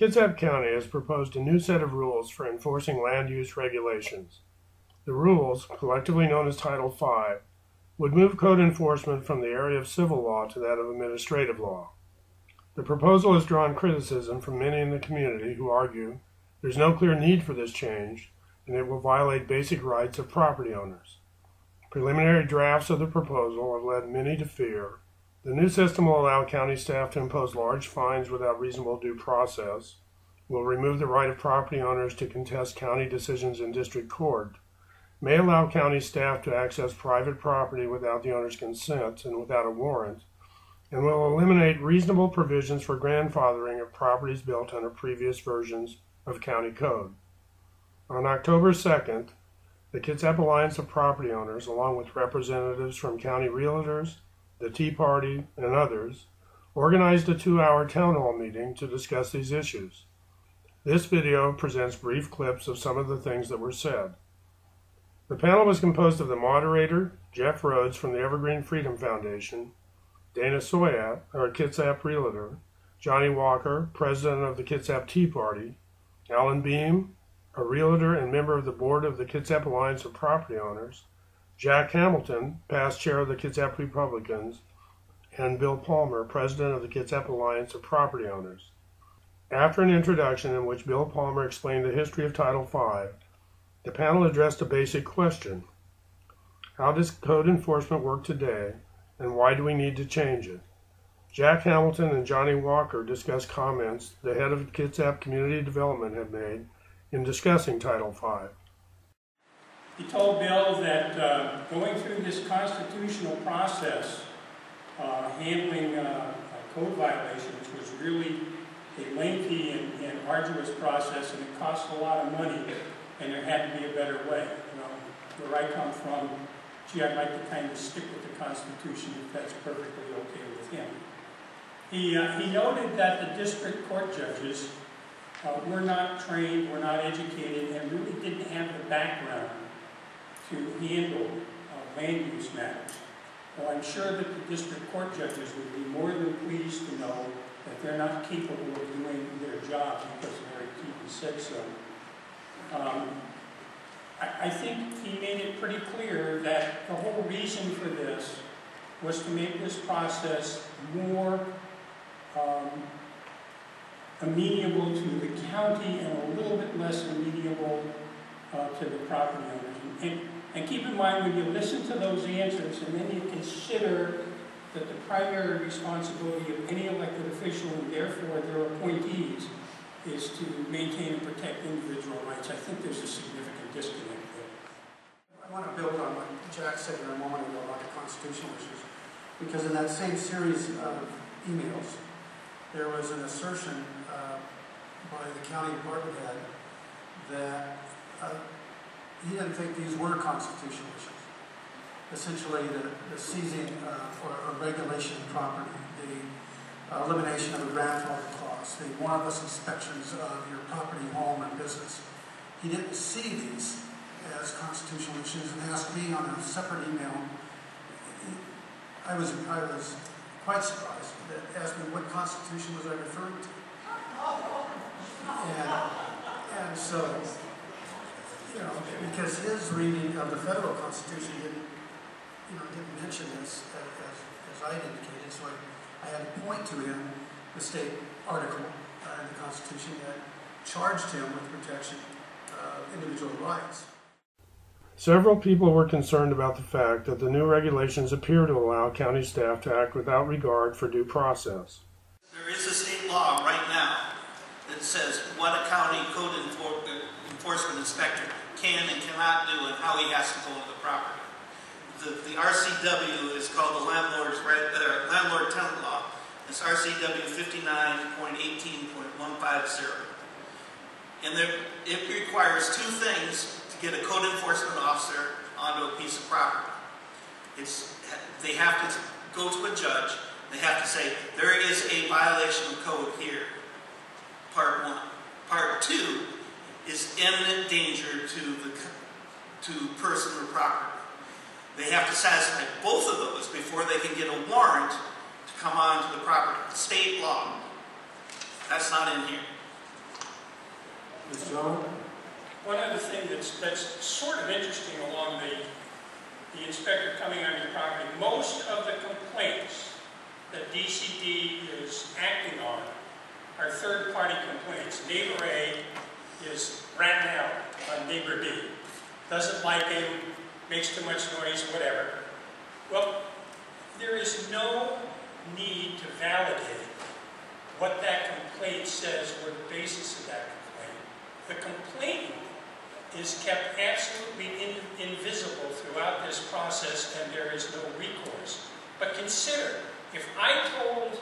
Kitsap County has proposed a new set of rules for enforcing land use regulations. The rules, collectively known as Title V, would move code enforcement from the area of civil law to that of administrative law. The proposal has drawn criticism from many in the community who argue there's no clear need for this change and it will violate basic rights of property owners. Preliminary drafts of the proposal have led many to fear the new system will allow county staff to impose large fines without reasonable due process, will remove the right of property owners to contest county decisions in district court, may allow county staff to access private property without the owner's consent and without a warrant, and will eliminate reasonable provisions for grandfathering of properties built under previous versions of county code. On October 2nd, the Kitsap Alliance of Property Owners, along with representatives from county realtors, the Tea Party, and others, organized a two-hour town hall meeting to discuss these issues. This video presents brief clips of some of the things that were said. The panel was composed of the moderator, Jeff Rhodes from the Evergreen Freedom Foundation, Dana Soyat, our Kitsap Realtor, Johnny Walker, President of the Kitsap Tea Party, Alan Beam, a Realtor and member of the board of the Kitsap Alliance of Property Owners, Jack Hamilton, past chair of the Kitsap Republicans, and Bill Palmer, president of the Kitsap Alliance of Property Owners. After an introduction in which Bill Palmer explained the history of Title V, the panel addressed a basic question. How does code enforcement work today, and why do we need to change it? Jack Hamilton and Johnny Walker discussed comments the head of Kitsap Community Development had made in discussing Title V. He told Bill that uh, going through this constitutional process, uh, handling uh, a code violation, which was really a lengthy and, and, arduous process, and it cost a lot of money, and there had to be a better way. You know, where I come from, gee, I'd like to kind of stick with the Constitution if that's perfectly okay with him. He, uh, he noted that the district court judges uh, were not trained, were not educated, and really didn't have the background to handle uh, land use matters. Well, I'm sure that the district court judges would be more than pleased to know that they're not capable of doing their job because Larry Keeton said so. Um, I, I think he made it pretty clear that the whole reason for this was to make this process more um, amenable to the county and a little bit less amenable uh, to the property owners. And, and keep in mind when you listen to those answers and then you consider that the primary responsibility of any elected official and therefore their appointees is to maintain and protect individual rights. I think there's a significant disconnect there. I want to build on what Jack said a moment ago about the constitutional issues, because in that same series of emails, there was an assertion uh, by the county department head that uh, he didn't think these were constitutional issues. Essentially, the, the seizing uh, or, or, regulation of property, the uh, elimination of the grandfather clause, the warrantless inspections of your property, home, and business. He didn't see these as constitutional issues and asked me on a separate email. I was, I was quite surprised that asked me what constitution was I referring to. And, and so you know, because his reading of the federal constitution didn't, you know, didn't mention this as, as, as I indicated, so I, I, had to point to him the state article uh, in the Constitution that charged him with protection of individual rights. Several people were concerned about the fact that the new regulations appear to allow county staff to act without regard for due process. There is a state law right now that says what a county code enforcement inspector can and cannot do and how he has to go into the property. The, the RCW is called the Landlord's uh, Landlord Tenant Law. It's RCW 59.18.150. And there, it requires two things to get a code enforcement officer onto a piece of property. It's, they have to go to a judge. They have to say, there is a violation of code here. Part one. Part two is imminent danger to the to person or property. They have to satisfy both of those before they can get a warrant to come onto the property. State law. That's not in here. Ms. Jones? One other thing that's, that's sort of interesting along the, the inspector coming on your property, most of the complaints that DCD is acting on are third-party complaints. Neighbor A is out on neighbor B, doesn't like him, makes too much noise, whatever. Well, there is no need to validate what that complaint says or the basis of that complaint. The complainant is kept absolutely in- invisible throughout this process and there is no recourse. But consider, if I told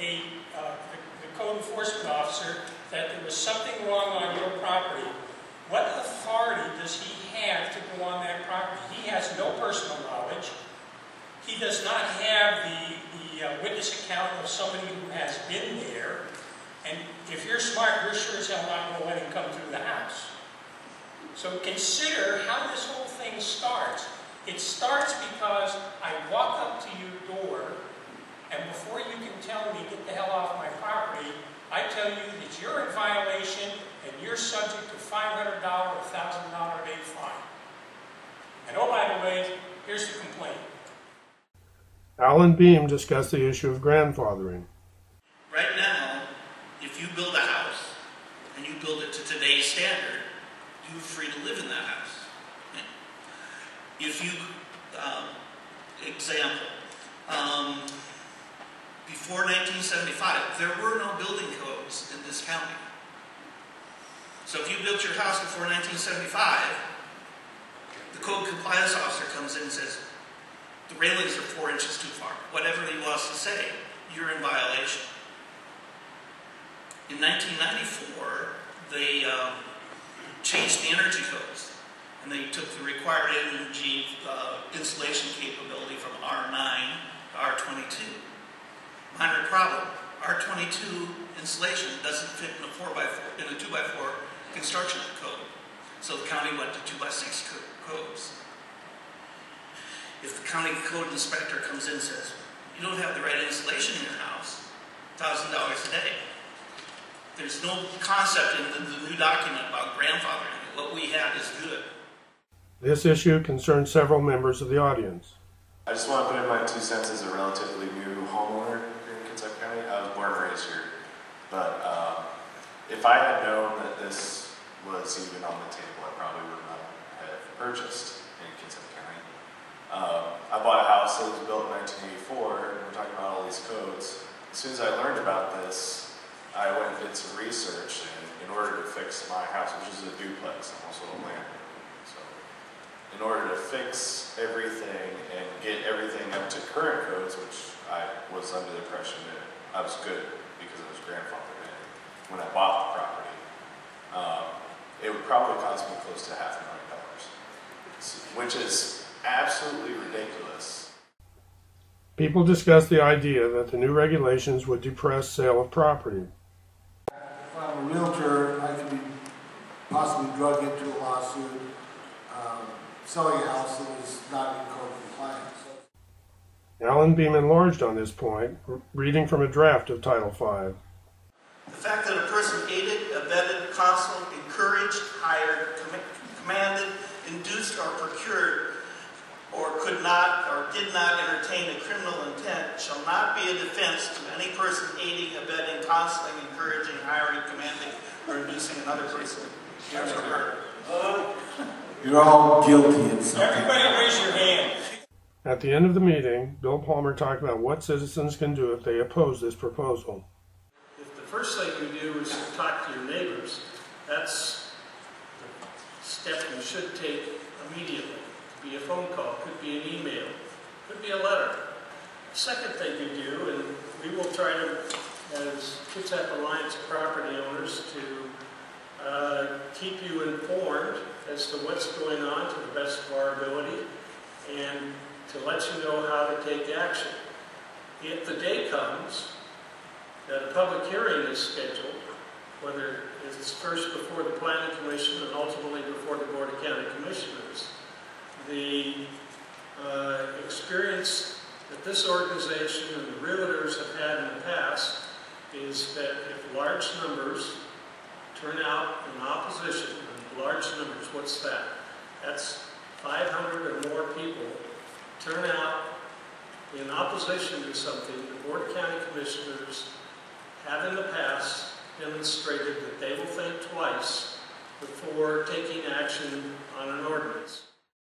a, uh, the the code enforcement officer that there was something wrong on your property, what authority does he have to go on that property? He has no personal knowledge. He does not have the, the uh, witness account of somebody who has been there. And if you're smart, you're sure as hell not going to let him come through the house. So consider how this whole thing starts. It starts because I walk up to your door, and before you can tell me, get the hell off my property, I tell you that you're in violation and you're subject to $500 or $1,000 a day fine. And oh, by the way, here's the complaint. Alan Beam discussed the issue of grandfathering. Right now, if you build a house and you build it to today's standard, you're free to live in that house. If you, um, example, um, before 1975, there were no building codes in this county. So if you built your house before 1975, the code compliance officer comes in and says, the railings are four inches too far. Whatever he wants to say, you're in violation. In 1994, they um, changed the energy codes, and they took the required energy uh, insulation capability from R9 to R22. Minor problem: R22 insulation doesn't fit in a 4x4 in a 2x4 construction code, so the county went to 2x6 co- codes. If the county code inspector comes in and says, you don't have the right insulation in your house, thousand dollars a day. There's no concept in the, the new document about grandfathering. What we have is good. This issue concerned several members of the audience. I just want to put in my two cents as a relatively new homeowner here in Kitsap County. I was born and raised here. But um, if I had known that this was even on the table, I probably would not have purchased in Kitsap County. Um, I bought a house that was built in 1984, and we're talking about all these codes. As soon as I learned about this, I went and did some research, and in order to fix my house, which is a duplex, I'm also a landlord, so in order to fix everything and get everything up to current codes, which I was under the impression that I was good because it was grandfathered in when I bought the property, um, it would probably cost me close to half a million dollars, which is absolutely ridiculous. People discussed the idea that the new regulations would depress sale of property. If I'm a realtor, I could be possibly drug into a lawsuit, um, selling a house that was not in code compliance. Alan Beam enlarged on this point, reading from a draft of Title V. The fact that a person aided, abetted, counseled, encouraged, hired, com- commanded, induced, or procured, or could not or did not entertain a criminal intent shall not be a defense to any person aiding, abetting, counseling, encouraging, hiring, commanding, or inducing another person. Here's or her. You're all guilty in something. Everybody raise your hand. At the end of the meeting, Bill Palmer talked about what citizens can do if they oppose this proposal. If the first thing you do is to talk to your neighbors, that's the step you should take immediately. Be a phone call, could be an email, could be a letter. Second thing you do, and we will try to, as Kitsap Alliance property owners, to uh, keep you informed as to what's going on to the best of our ability and to let you know how to take action. If the day comes that a public hearing is scheduled, whether it's first before the planning commission and ultimately before the board of county commissioners. The uh, experience that this organization and the realtors have had in the past is that if large numbers turn out in opposition in large numbers, what's that? That's 500 or more people turn out in opposition to something the Board of County Commissioners have in the past demonstrated that they will think twice before taking action on an ordinance.